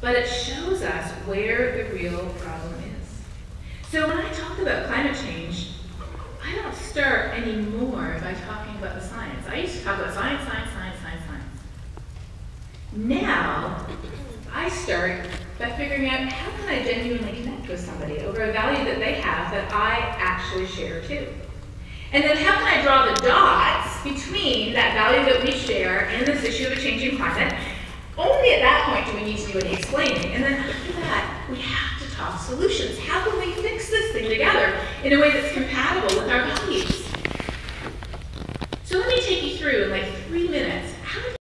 but it shows us where the real problem is. So when I talk about climate change, I don't start anymore by talking about the science. I used to talk about science, science, science, science, science. Now, I start by figuring out how can I genuinely connect with somebody over a value that they have that I actually share too. And then how can I draw the dots between that value that we share and this issue of a changing climate? At that point do we need to do any explaining. And then after that, we have to talk solutions. How can we fix this thing together in a way that's compatible with our values? So let me take you through